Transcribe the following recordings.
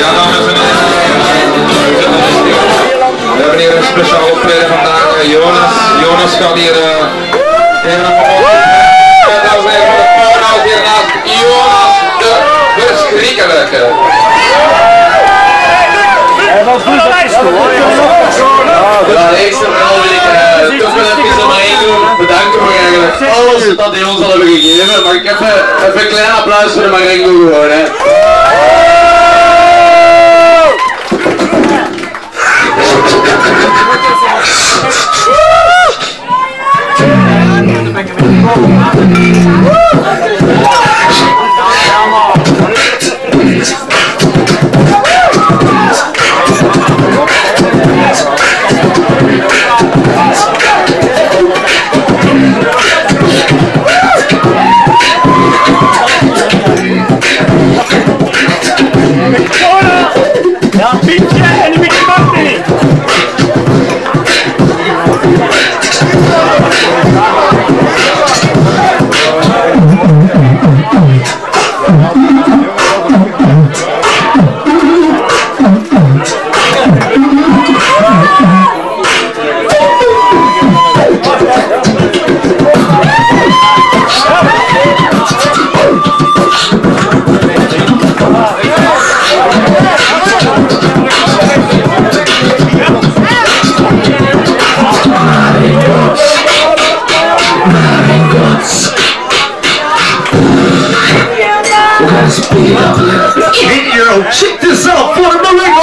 Ja, dames en heren. We hebben hier een speciaal optreden vandaag. Eh, Jonas, Jonas gaat hier uh, even En dames en heren, de powerhouse hier naast Jonas de Verschrikkelijke. Ja, de eerste verhaal wil ik uh, toch wel even maar één doen. Bedanken voor eigenlijk alles dat hij ons al hebben gegeven. Maar ik heb even, even een klein applaus voor de Marengo gewoon. Hè. Eight-year-old, check this out for the Marine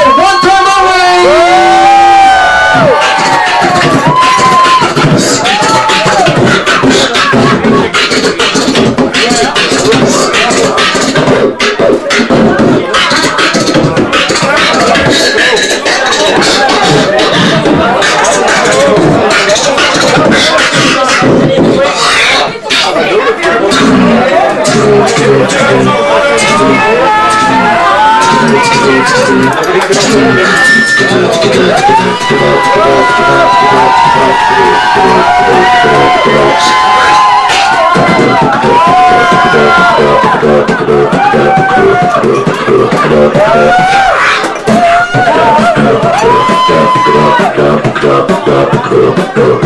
Club, club, club, club.